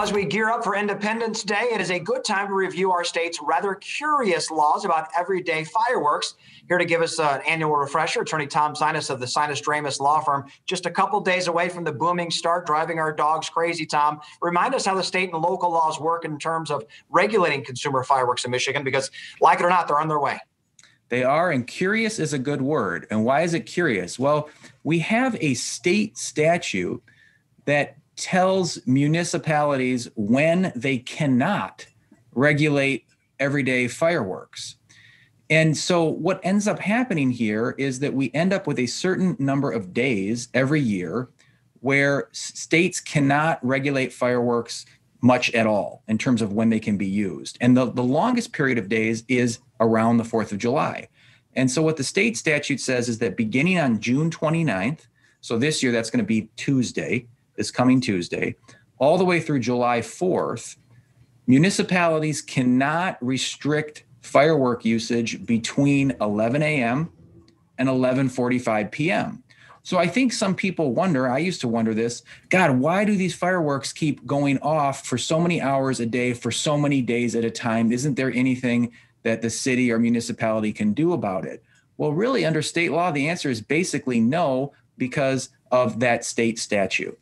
Well, as we gear up for Independence Day, it is a good time to review our state's rather curious laws about everyday fireworks. Here to give us an annual refresher, Attorney Tom Sinas of the Sinas Dramis Law Firm, just a couple days away from the booming start, driving our dogs crazy. Tom, remind us how the state and local laws work in terms of regulating consumer fireworks in Michigan, because like it or not, they're on their way. They are, and curious is a good word. And why is it curious? Well, we have a state statute that tells municipalities when they cannot regulate everyday fireworks. And so, what ends up happening here is that we end up with a certain number of days every year where states cannot regulate fireworks much at all in terms of when they can be used. And the, the longest period of days is around the 4th of July. And so, what the state statute says is that beginning on June 29th, so this year that's going to be Tuesday, this coming Tuesday, all the way through July 4th, municipalities cannot restrict firework usage between 11 a.m. and 11:45 p.m. So I think some people wonder, I used to wonder this, God, why do these fireworks keep going off for so many hours a day for so many days at a time? Isn't there anything that the city or municipality can do about it? Well, really under state law the answer is basically no because of that state statute.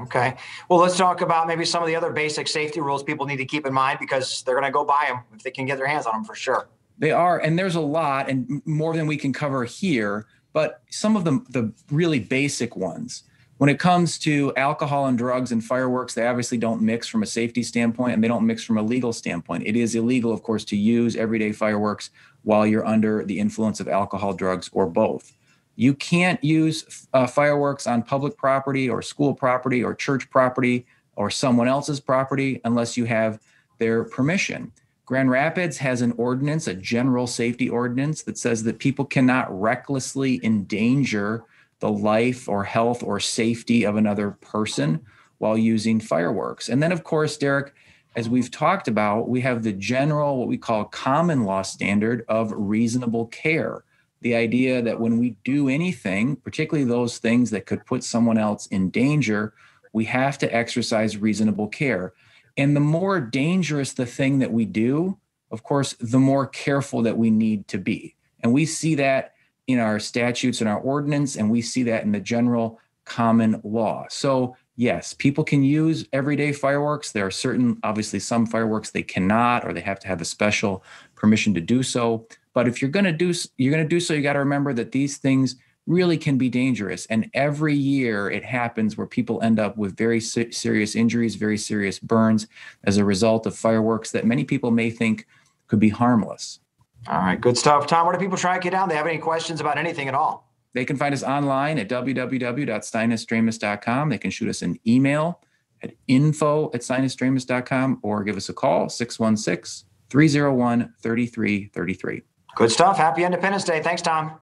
Okay. Well, let's talk about maybe some of the other basic safety rules people need to keep in mind because they're going to go buy them if they can get their hands on them for sure. They are, and there's a lot and more than we can cover here, but some of the the really basic ones. When it comes to alcohol and drugs and fireworks, they obviously don't mix from a safety standpoint and they don't mix from a legal standpoint. It is illegal, of course, to use everyday fireworks while you're under the influence of alcohol, drugs, or both. You can't use uh, fireworks on public property or school property or church property or someone else's property unless you have their permission. Grand Rapids has an ordinance, a general safety ordinance that says that people cannot recklessly endanger the life or health or safety of another person while using fireworks. And then, of course, Derek, as we've talked about, we have the general, what we call common law standard of reasonable care the idea that when we do anything, particularly those things that could put someone else in danger, we have to exercise reasonable care. And the more dangerous the thing that we do, of course, the more careful that we need to be. And we see that in our statutes and our ordinance, and we see that in the general common law. So, yes, people can use everyday fireworks. There are certain, obviously, some fireworks they cannot, or they have to have a special permission to do so. But if you're going to do you're going to do so, you got to remember that these things really can be dangerous. And every year it happens where people end up with very serious injuries, very serious burns as a result of fireworks that many people may think could be harmless. All right, good stuff. Tom, where do people track you down? They have any questions about anything at all? They can find us online at www.sinasdramis.com. They can shoot us an email at info at sinasdramis.com or give us a call, 616 301 3333. Good stuff. Happy Independence Day. Thanks, Tom.